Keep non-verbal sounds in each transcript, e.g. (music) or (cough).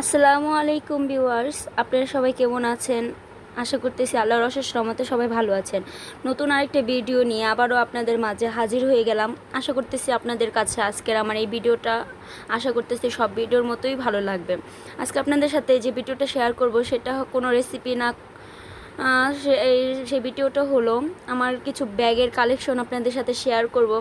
আসসালামু আলাইকুম ভিউয়ার্স, আপনারা সবাই কেমন আছেন? আশা করতেছি আল্লাহর অশেষ রহমতে সবাই ভালো আছেন। নতুন আরেকটা ভিডিও নিয়ে আবারও আপনাদের মাঝে হাজির হয়ে গেলাম। আশা করতেছি আপনাদের কাছে আজকের আমার এই ভিডিওটা, আশা করতেছি সব ভিডিওর মতোই ভালো লাগবে। আজকে আপনাদের সাথে যে ভিডিওটা শেয়ার করব, সেটা কোনো রেসিপি না সে- ভিডিওটা হলো আমার কিছু ব্যাগের কালেকশন আপনাদের সাথে শেয়ার করব।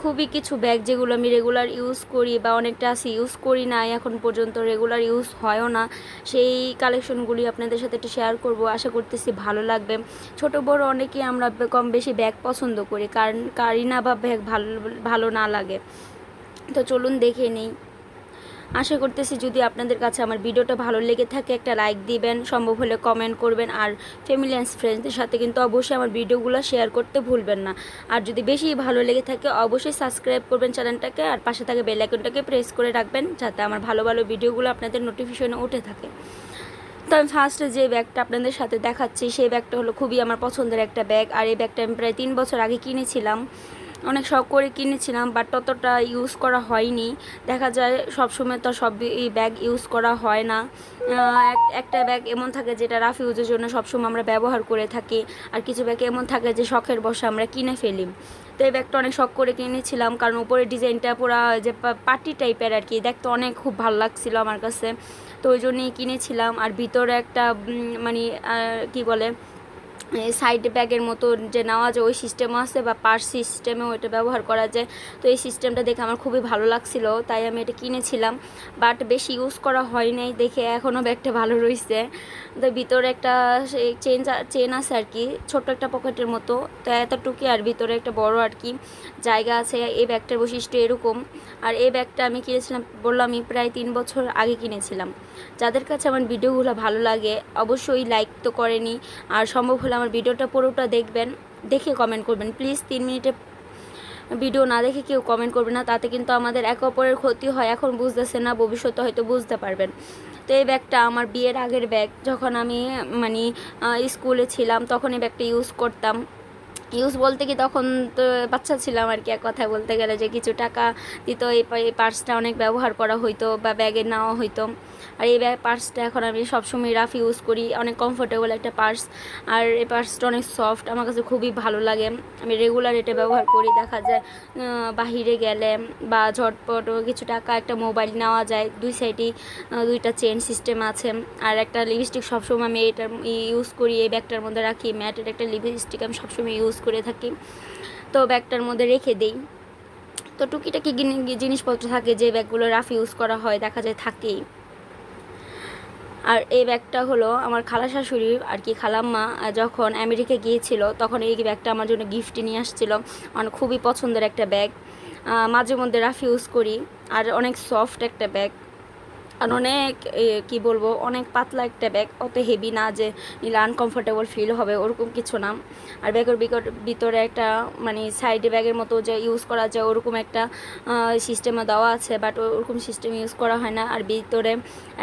খুবই কিছু ব্যাগ যেগুলো আমি রেগুলার ইউজ করি বা অনেকটা আছে ইউজ করি না এখন পর্যন্ত রেগুলার ইউজ হয়ও না। সেই কালেকশনগুলি আপনাদের সাথে একটু শেয়ার করব, আশা করতেছি ভালো লাগবে। ছোট বড় অনেকে আমরা কম বেশি ব্যাগ পছন্দ করি, কারণ কারি না বা ব্যাগ ভালো ভালো না লাগে। তো চলুন দেখে নেই। আশা করতেছি যদি আপনাদের কাছে আমার ভিডিওটা ভালো লেগে থাকে, একটা লাইক দিবেন, সম্ভব হলে কমেন্ট করবেন, আর ফ্যামিলি অ্যান্ড ফ্রেন্ডসদের সাথে কিন্তু অবশ্যই আমার ভিডিওগুলো শেয়ার করতে ভুলবেন না। আর যদি বেশি ভালো লেগে থাকে, অবশ্যই সাবস্ক্রাইব করবেন চ্যানেলটাকে আর পাশে থাকে বেল আইকনটাকে প্রেস করে রাখবেন, যাতে আমার ভালো ভালো ভিডিওগুলো আপনাদের নোটিফিকেশনে উঠে থাকে। তো আমি ফার্স্টে যে ব্যাগটা আপনাদের সাথে দেখাচ্ছি, সেই ব্যাগটা হলো খুবই আমার পছন্দের একটা ব্যাগ আর এই ব্যাগটা আমি প্রায় তিন বছর আগে কিনেছিলাম। অনেক শখ করে কিনেছিলাম বাট ততটা ইউজ করা হয়নি। দেখা যায় সবসময় তো সব এই ব্যাগ ইউজ করা হয় না। এক- একটা ব্যাগ এমন থাকে যেটা রাফ ইউজের জন্য সবসময় আমরা ব্যবহার করে থাকি, আর কিছু ব্যাগ এমন থাকে যে শখের বসে আমরা কিনে ফেলি। তো এই ব্যাগটা অনেক শখ করে কিনেছিলাম, কারণ উপরের ডিজাইনটা পুরো যে পার্টি টাইপের আর কি, দেখতে অনেক খুব ভালো লাগছিল আমার কাছে। তো ওই জন্যই কিনেছিলাম, আর ভিতরে একটা মানে কি বলে সাইড ব্যাগের মতো যে নেওয়া যায়, ওই সিস্টেমও আছে বা পার্স সিস্টেমেও এটা ব্যবহার করা যায়। তো এই সিস্টেমটা দেখে আমার খুবই ভালো লাগছিল, তাই আমি এটা কিনেছিলাম। বাট বেশি ইউজ করা হয় নাই, দেখে এখনও ব্যাগটা ভালো রয়েছে তো ভিতরে একটা চেন চেন আছে আর কি, ছোট্ট একটা পকেটের মতো। তো এতটুকু আর ভিতরে একটা বড় আর কি, জায়গা আছে, এই ব্যাগটার বৈশিষ্ট্য এরকম। আর এই ব্যাগটা আমি কিনেছিলাম, বললাম আমি প্রায় তিন বছর আগে কিনেছিলাম। যাদের কাছে আমার ভিডিওগুলো ভালো লাগে, অবশ্যই লাইক তো করেনি, আর সম্ভব হলে আমার ভিডিওটা পুরোটা দেখবেন, দেখে কমেন্ট করবেন। প্লিজ তিন মিনিটে ভিডিও না দেখে কেউ কমেন্ট করবে না, তাতে কিন্তু আমাদের একে অপরের ক্ষতি হয়। এখন বুঝতেছে না, ভবিষ্যতে হয়তো বুঝতে পারবেন। তো এই ব্যাগটা আমার বিয়ের আগের ব্যাগ। যখন আমি মানে স্কুলে ছিলাম, তখন এই ব্যাগটা ইউজ করতাম। ইউজ বলতে কি, তখন তো বাচ্চা ছিলাম আর কি, এক কথায় বলতে গেলে যে কিছু টাকা দিত, এই পার্সটা অনেক ব্যবহার করা হইতো বা ব্যাগে নেওয়া হইতো। আর এই ব্যাগ পার্সটা এখন আমি সবসময় রাফ ইউজ করি, অনেক কমফোর্টেবল একটা পার্স। আর এই পার্সটা অনেক সফট আমার কাছে খুবই ভালো লাগে। আমি রেগুলার এটা ব্যবহার করি, দেখা যায় বাহিরে গেলে বা ঝটপট কিছু টাকা একটা মোবাইল নেওয়া যায়, দুই সাইডেই দুইটা চেন সিস্টেম আছে। আর একটা লিপস্টিক সবসময় আমি এটার ইউজ করি, এই ব্যাগটার মধ্যে রাখি। ম্যাটের একটা লিপস্টিক আমি সবসময় ইউজ করে থাকি। তো ব্যাগটার মধ্যে রেখে দিই। তো টুকিটাকি জিনিসপত্র থাকে যে ব্যাগগুলো রাফ ইউজ করা হয়, দেখা যায় থাকেই। আর এই ব্যাগটা হলো আমার খালা শাশুড়ি আর কি খালাম্মা যখন আমেরিকা গিয়েছিল, তখন এই ব্যাগটা আমার জন্য গিফট নিয়ে আসছিল। আমার খুবই পছন্দের একটা ব্যাগ। মাঝে মধ্যে রাফ ইউজ করি। আর অনেক সফট একটা ব্যাগ। আর অনেক কি বলব, অনেক পাতলা একটা ব্যাগ অত হেভি না যে নিলে আনকমফোর্টেবল ফিল হবে, ওরকম কিছু না। আর ব্যাগের ভিতরে একটা মানে সাইডে ব্যাগের মতো যে ইউজ করা যায়, ওরকম একটা সিস্টেমে দেওয়া আছে বাট ওরকম সিস্টেম ইউজ করা হয় না। আর ভিতরে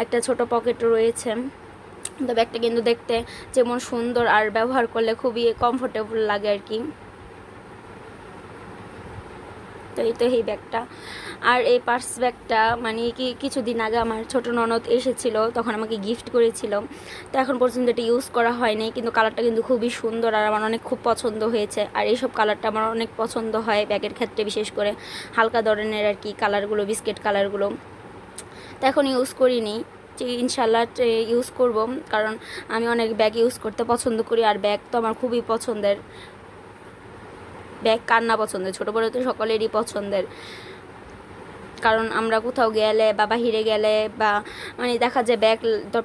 একটা ছোট পকেটও রয়েছে। তো ব্যাগটা কিন্তু দেখতে যেমন সুন্দর, আর ব্যবহার করলে খুবই কমফোর্টেবল লাগে আর কি। তো এই তো এই ব্যাগটা। আর এই পার্স ব্যাগটা মানে কি, কিছুদিন আগে আমার ছোট ননদ এসেছিল, তখন আমাকে গিফট করেছিল। তো এখন পর্যন্ত এটা ইউজ করা হয়নি, কিন্তু কালারটা কিন্তু খুবই সুন্দর আর আমার অনেক খুব পছন্দ হয়েছে। আর এইসব কালারটা আমার অনেক পছন্দ হয় ব্যাগের ক্ষেত্রে, বিশেষ করে হালকা ধরনের আর কি কালারগুলো বিস্কিট কালারগুলো তো এখন ইউজ করিনি। ইনশাল্লাহ ইউজ করব, কারণ আমি অনেক ব্যাগ ইউজ করতে পছন্দ করি, আর ব্যাগ তো আমার খুবই পছন্দের। ব্যাগ কার না পছন্দের? ছোটো বড়ো তো সকলেরই পছন্দের। কারণ আমরা কোথাও গেলে বা বাহিরে গেলে বা মানে দেখা যায় ব্যাগ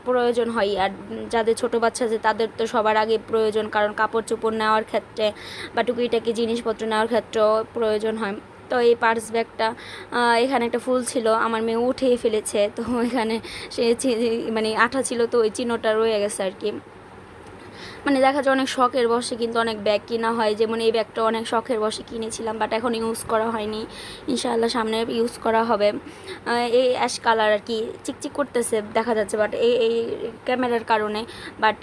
প্রয়োজন হয়। আর যাদের ছোট বাচ্চা আছে তাদের তো সবার আগে প্রয়োজন। কারণ কাপড় চোপড় নেওয়ার ক্ষেত্রে বা টুকিটাকি জিনিসপত্র নেওয়ার ক্ষেত্রেও প্রয়োজন হয়। তো এই পার্স ব্যাগটা এখানে একটা ফুল ছিল, আমার মেয়ে উঠিয়ে ফেলেছে। তো এখানে সে মানে আঠা ছিল, তো ওই চিহ্নটা রয়ে গেছে আর কি। মানে দেখা যায় অনেক শখের বসে কিন্তু অনেক ব্যাগ কিনা হয়। যেমন এই ব্যাগটা অনেক শখের বসে কিনেছিলাম বাট এখন ইউজ করা হয়নি। ইনশাআল্লাহ সামনে ইউজ করা হবে। এই অ্যাশ কালার আর কি চিকচিক করতেছে দেখা যাচ্ছে বাট এই এই ক্যামেরার কারণে। বাট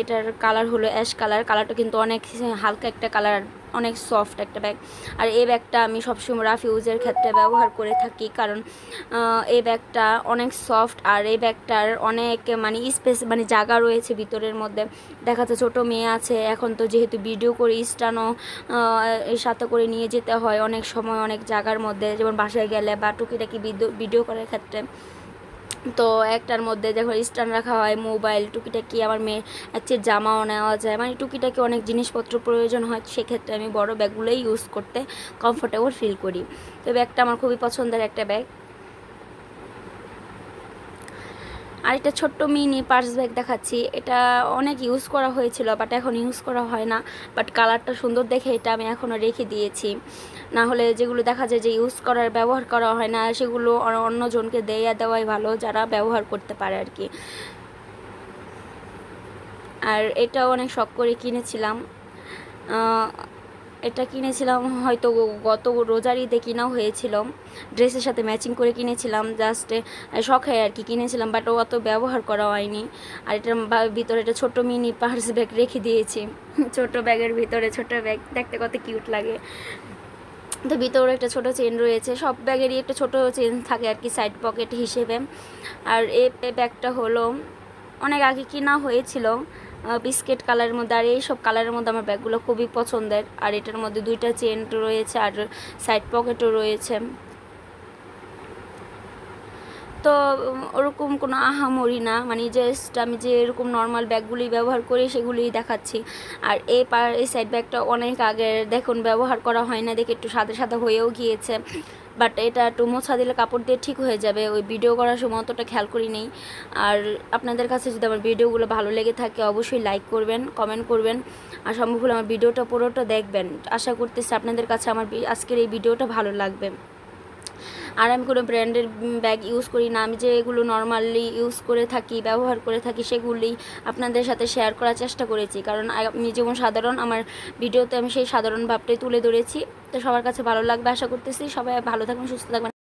এটার কালার হলো অ্যাশ কালার কালারটা কিন্তু অনেক হালকা একটা কালার অনেক সফট একটা ব্যাগ আর এই ব্যাগটা আমি সবসময় রাফ ইউজের ক্ষেত্রে ব্যবহার করে থাকি, কারণ এই ব্যাগটা অনেক সফট আর এই ব্যাগটার অনেক মানে স্পেস মানে জায়গা রয়েছে ভিতরের মধ্যে। দেখা যাচ্ছে ছোটো মেয়ে আছে, এখন তো যেহেতু ভিডিও করে স্টানো এর সাথে করে নিয়ে যেতে হয় অনেক সময় অনেক জায়গার মধ্যে। যেমন বাসায় গেলে বা টুকিটাকি ভিডিও করার ক্ষেত্রে। তো একটার মধ্যে দেখো স্ট্যান্ড রাখা হয়, মোবাইল, টুকিটাকি আমার মেয়ে হচ্ছে জামাও নেওয়া যায়। মানে টুকিটাকি অনেক জিনিসপত্র প্রয়োজন হয়, সেক্ষেত্রে আমি বড় ব্যাগগুলোই ইউজ করতে কমফোর্টেবল ফিল করি। তো ব্যাগটা আমার খুবই পছন্দের একটা ব্যাগ। আর একটা ছোট্ট মিনি পার্স ব্যাগ দেখাচ্ছি। এটা অনেক ইউজ করা হয়েছিল বাট এখন ইউজ করা হয় না। বাট কালারটা সুন্দর দেখে এটা আমি এখনও রেখে দিয়েছি। না হলে যেগুলো দেখা যায় যে ইউজ করার, ব্যবহার করা হয় না, সেগুলো অন্যজনকে দেয়া দেওয়াই ভালো, যারা ব্যবহার করতে পারে আর কি। আর এটাও অনেক শখ করে কিনেছিলাম। এটা কিনেছিলাম, হয়তো গত রোজার ঈদে কিনাও হয়েছিল। ড্রেসের সাথে ম্যাচিং করে কিনেছিলাম জাস্ট শখে আর কি কিনেছিলাম বাট অত ব্যবহার করা হয়নি। আর এটার ভিতরে একটা ছোট মিনি পার্স ব্যাগ রেখে দিয়েছি। (laughs) ছোট ব্যাগের ভিতরে ছোট ব্যাগ দেখতে কত কিউট লাগে। তো ভিতরে একটা ছোট চেন রয়েছে, সব ব্যাগেরই একটা ছোট চেন থাকে আর কি সাইড পকেট হিসেবে। আর এই ব্যাগটা হলো, অনেক আগে কিনা হয়েছিল। বিস্কিট কালারের মধ্যে, আর এই সব কালারের মধ্যে আমার ব্যাগগুলো খুবই পছন্দের। আর এটার মধ্যে দুইটা চেন রয়েছে, আর সাইড পকেটও রয়েছে। তো ওরকম কোনো আহামরি না মানে জাস্ট আমি যে এরকম নর্মাল ব্যাগগুলি ব্যবহার করি, সেগুলিই দেখাচ্ছি। আর এই পার এই সাইড ব্যাগটা অনেক আগের, দেখুন, ব্যবহার করা হয় না, দেখে একটু সাদা সাদা হয়েও গিয়েছে। বাট এটা একটু মোছা দিলে কাপড় দিয়ে ঠিক হয়ে যাবে। ওই ভিডিও করার সময় অতটা খেয়াল করি নেই আর আপনাদের কাছে যদি আমার ভিডিওগুলো ভালো লেগে থাকে, অবশ্যই লাইক করবেন কমেন্ট করবেন। আর সম্ভব হলে আমার ভিডিওটা পুরোটা দেখবেন। আশা করতেছি আপনাদের কাছে আমার আজকের এই ভিডিওটা ভালো লাগবে। আর আমি কোনো ব্র্যান্ডের ব্যাগ ইউজ করি না। আমি যেগুলো নর্মালি ইউজ করে থাকি, ব্যবহার করে থাকি, সেগুলি আপনাদের সাথে শেয়ার করার চেষ্টা করেছি। কারণ আমি যেমন সাধারণ, আমার ভিডিওতে আমি সেই সাধারণ ভাবটাই তুলে ধরেছি। তো সবার কাছে ভালো লাগবে, আশা করতেছি সবাই ভালো থাকবেন, সুস্থ থাকবেন।